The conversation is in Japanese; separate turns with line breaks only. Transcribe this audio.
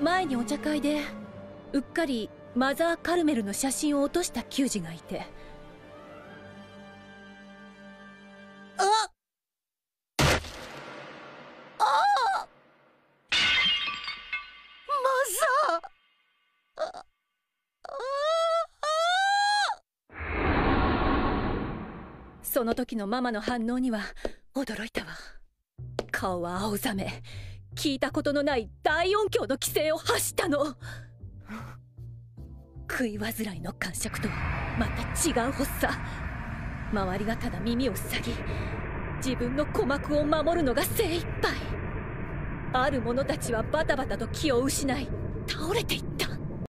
前にお茶会でうっかりマザー・カルメルの写真を落とした球児がいて。
ああマザー！あ
その時のママの反応には驚いたわ。顔は青ざめ。聞いたことのない大音響の規制を発したの。食い煩いの感触とはまた違う発作。周りがただ耳を塞ぎ自分の鼓膜を守るのが精一杯。ある者たちはバタバタと気を失い倒れていった。